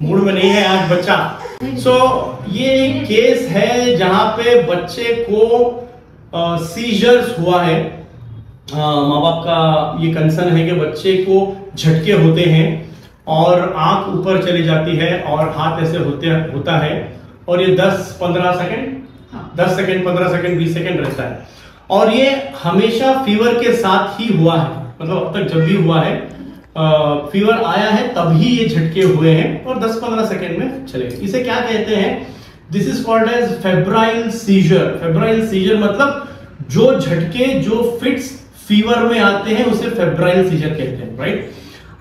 Mood में नहीं है आज बच्चा। सो so, ये एक केस है जहाँ पे बच्चे को सीजर्स हुआ है। माँ बाप का ये कंसर्न है कि बच्चे को झटके होते हैं और आँख ऊपर चली जाती है और हाथ ऐसे होते होता है और ये 10-15 सेकंड हाँ। 10 सेकंड 15 सेकंड 20 सेकंड रहता है। और ये हमेशा फीवर के साथ ही हुआ है। मतलब अब तक जब भी हुआ है फीवर आया है, तभी ये झटके हुए हैं और 10-15 सेकेंड में चले इसे क्या कहते हैं? This is called as febrile seizure febrile seizure मतलब जो झटके, जो फिट्स फीवर में आते हैं, उसे फेब्राइल सीजर कहते हैं राइट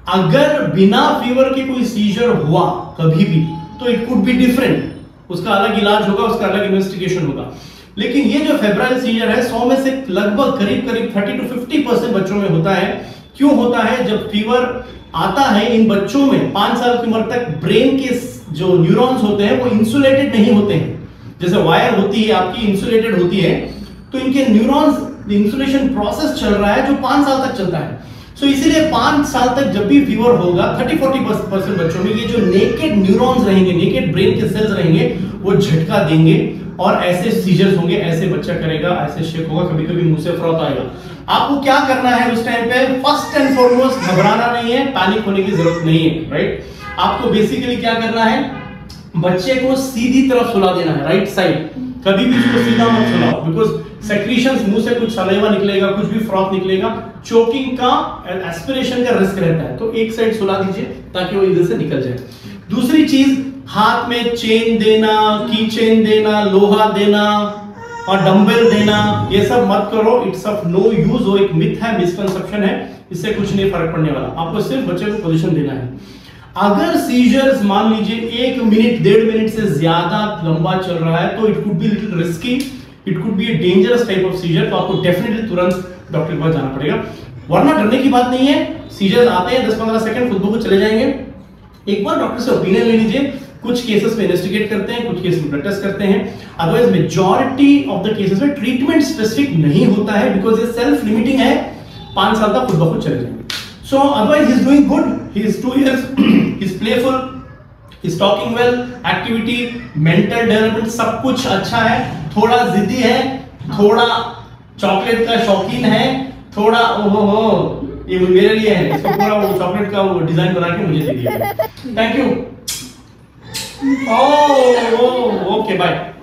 अगर बिना फीवर के कोई सीजर हुआ कभी भी तो इट कुड बी डिफरेंट उसका अलग इलाज होगा, उसका अलग इन्वेस्टिगेशन होगा। लेकिन ये जो फेब्राइल सीजर है 100 में से लगभग करीब करीब 30 टू 50 परसेंट बच्चों में होता है। क्यों होता है जब फीवर आता है इन बच्चों में? पाँच साल की उम्र तक ब्रेन के जो न्यूरॉन्स होते हैं वो इंसुलेटेड नहीं होते हैं। जैसे वायर होती है आपकी इंसुलेटेड होती है तो इनके न्यूरॉन्स इंसुलेशन प्रोसेस चल रहा है जो पाँच साल तक चलता है। सो so, इसीलिए पाँच साल तक जब भी फीवर होगा थर्टी फोर्टी परसेंट बच्चों में ये जो नेकेड न्यूरॉन्स रहेंगे नेकेड ब्रेन के सेल्स रहेंगे वो झटका देंगे। और ऐसे सीजर्स होंगे, ऐसे बच्चा करेगा, ऐसे शेक होगा कभी कभी मुँह से फ्रॉथ आएगा। आपको क्या करना है उस टाइम पे? फ़र्स्ट एंड फॉरमोस्ट घबराना नहीं है पैनिक होने की ज़रूरत नहीं है राइट आपको बेसिकली क्या करना है? बच्चे को सीधी तरफ़ सुला देना है राइट साइड कभी भी उसको सीधा मत सुलाओ बिकॉज़ सेक्रीशंस मुँह से कुछ सलेवा निकलेगा, कुछ भी फ्रॉथ निकलेगा चोकिंग का एस्पिरेशन का रिस्क रहता है। तो एक साइड सुला दीजिए, ताकि वो इधर से निकल जाए। दूसरी चीज़ हाथ में चेन देना, की चेन देना, लोहा देना और डंबल देना, ये सब मत करो। इट्स ऑफ़ नो यूज़ हो एक मिथ है मिसकंसेप्शन है। इससे कुछ नहीं फ़र्क पड़ने वाला। आपको सिर्फ़ बच्चे को पोजीशन देना है। अगर सीजर्स मान लीजिए, एक मिनट डेढ़ मिनट से ज़्यादा लंबा चल रहा है तो it could be little risky it could be a dangerous type of seizure तो आपको डेफिनेटली तुरंत डॉक्टर के पास जाना पड़ेगा। वरना डरने की बात नहीं है। सीजर्स आते हैं 10-15 सेकंड खुद को चले जाएँगे। एक बार डॉक्टर से ओपिनियन ले लीजिए। कुछ केसेस में इन्वेस्टिगेट करते हैं, कुछ केसेस में ब्लड टेस्ट करते हैं। Otherwise majority of the cases में ट्रीटमेंट स्पेसिफिक नहीं होता है बिकॉज़ ये सेल्फ लिमिटिंग है। पाँच साल तक खुद ब खुद चले जाएँगे so otherwise is doing good he is two years is playful is talking well activity mental development सब कुछ अच्छा है। थोड़ा जिद्दी है, थोड़ा चॉकलेट का शौकीन है, थोड़ा, ओहो हो, ये मेरे लिए है। इसको पूरा वो चॉकलेट का वो डिज़ाइन बना के मुझे दे दिया thank you Oh, oh, okay, bye.